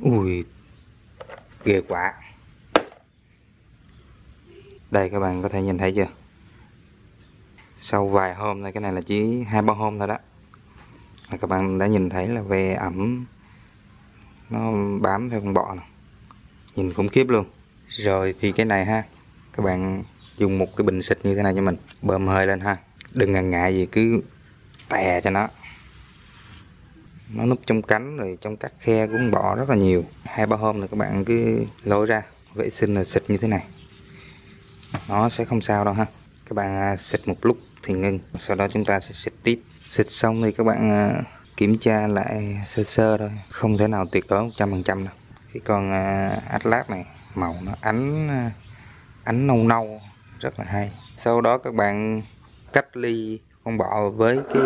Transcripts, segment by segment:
ui ghê quá. Đây các bạn có thể nhìn thấy chưa? Sau vài hôm này cái này là chỉ hai ba hôm thôi đó. Là các bạn đã nhìn thấy là ve ẩm nó bám theo con bọ này, nhìn khủng khiếp luôn. Rồi thì cái này ha các bạn dùng một cái bình xịt như thế này cho mình. Bơm hơi lên ha. Đừng ngần ngại gì cứ tè cho nó nó núp trong cánh rồi trong các khe cũng bỏ rất là nhiều. Hai ba hôm là các bạn cứ lôi ra, vệ sinh là xịt như thế này. Nó sẽ không sao đâu ha. Các bạn à, xịt một lúc thì ngưng, sau đó chúng ta sẽ xịt tiếp. Xịt xong thì các bạn à, kiểm tra lại sơ sơ thôi, không thể nào tuyệt đối 100% đâu. Cái con à, Atlas này, màu nó ánh ánh nâu nâu, rất là hay. Sau đó các bạn cách ly con bọ với cái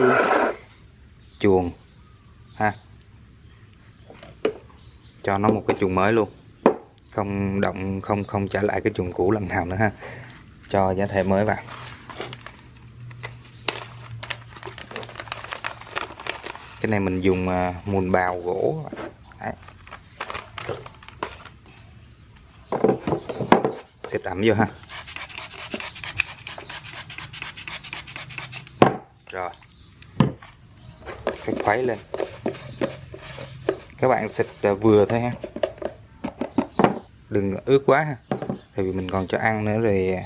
chuồng ha. Cho nó một cái chuồng mới luôn. Không động không không trả lại cái chuồng cũ lần nào nữa ha. Cho giá thể mới vào. Cái này mình dùng uh, mùn bào gỗ. Đấy. xịt ẩm vô ha. Rồi. Cái khuấy lên các bạn xịt à, vừa thôi ha. Đừng ướt quá ha. Tại vì mình còn cho ăn nữa rồi à,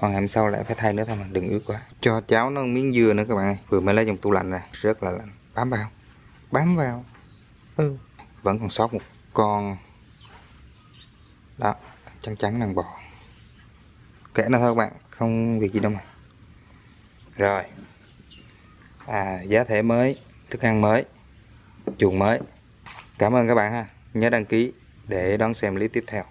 còn hôm sau lại phải thay nữa thôi mà, đừng ướt quá. Cho cháo nó miếng dưa nữa các bạn ơi. Vừa mới lấy trong tủ lạnh ra rất là lạnh. Bám vào bám vào. Ừ. vẫn còn sót một con. Đó, trắng trắng đang bò. Kể nó thôi các bạn, không việc gì đâu mà. Rồi. À giá thể mới, thức ăn mới, chuồng mới cảm ơn các bạn ha. Nhớ đăng ký để đón xem clip tiếp theo.